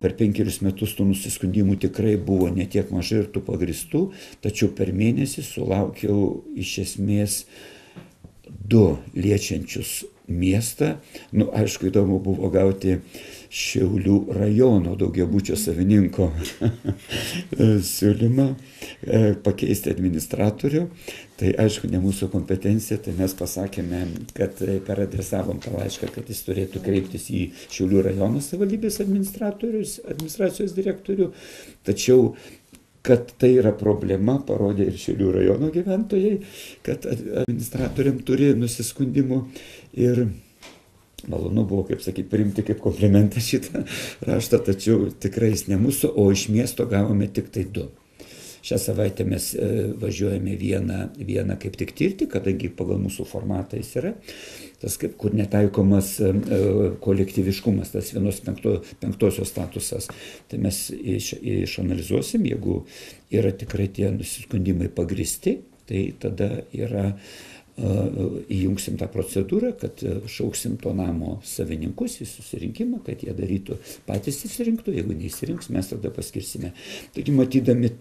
per penkerius metus tų nusiskundimų tikrai buvo ne tiek mažai ir tų pagristų tačiau per mėnesį sulaukiau iš esmės du liečiančius miestą. Nu aišku įdomu buvo gauti šiaulių rajono daugiabučio savininko siūlymą e, pakeisti administratorių. Tai aišku ne mūsų kompetencija tai mes pasakėme kad per adresavom tą laišką kad jis turėtų kreiptis į šiaulių rajono savivaldybės administracijos direktorių. Tačiau kad tai yra problema parodė ir šiaulių rajono gyventojai kad administratoriam turi nusiskundimų ir malonu buvo kaip sakyt priimti kaip komplimentą šitą raštą tačiau tikrai jis ne mūsų o iš miesto gavome tiktai du. Šią savaitę mes e, važiuojame vieną vieną kaip tik tirti kadangi pagal mūsų formatą jis yra. Tas kaip kur netaikomas e, kolektyviškumas tas vienos penkto penktosios statusas. Tai mes iš išanalizuosim jeigu yra tikrai tie nusiskundimai pagrįsti tai tada yra įjungsim tą procedūrą kad šauksim to namo savininkus į susirinkimą kad jie darytų patys išsirinktų jeigu neišsirinks mes tada paskirsime. Taigi matydami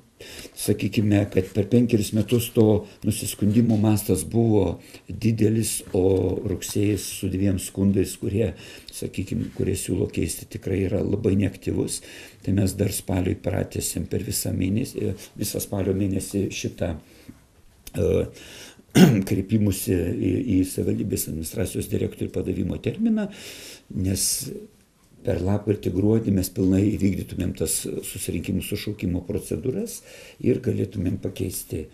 sakykime kad per penkerius metus to nusiskundimų mastas buvo didelis o rugsėjis su dviem skundais kurie sakykim kurie siūlo keisti tikrai yra labai neaktyvus tai mes dar spaliui pratęsėm per visą mėnesį visą spalio mėnesį šitą kreipimųsi į, į savivaldybės administracijos direktorių padavimo terminą, nes per lapkritį gruodį mes pilnai įvykdytumėm tas susirinkimų sušaukimo procedūras ir galėtumėm pakeisti.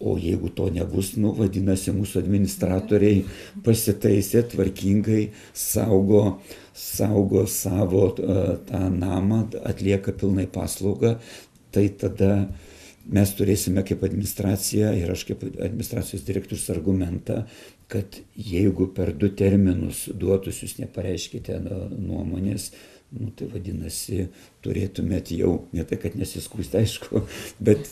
O jeigu to nebus, nu, vadinasi, mūsų administratoriai pasitaisė tvarkingai, saugo, saugo savo uh, tą namą, atlieka pilnai paslaugą, tai tada uh, mes turėsime kaip administracija ir aš kaip administracijos direktorius argumentą kad jeigu per du terminus duotus jūs nepareiškite nuomonės nu tai vadinasi turėtumėt jau ne tai kad nesiskųsti aišku bet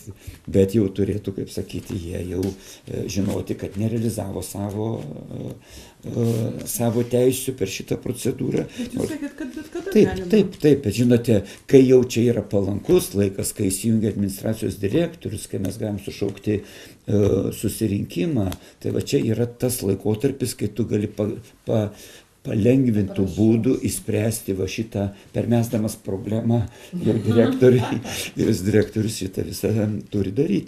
bet jau turėtų kaip sakyti jie jau e, žinoti kad nerealizavo savo e, e, savo teisių per šitą procedūrą. Jūs sakėt kad bet kada taip taip taip bet žinote kai jau čia yra palankus laikas kai įsijungia administracijos direktorius kai mes galim sušaukti susirinkimą tai va čia yra tas laikotarpis kai tu gali pa pa palengvintų būdų išspręsti va šitą permesdamas problemą jau direktoriui vyriausias direktorius šitą visą turi daryti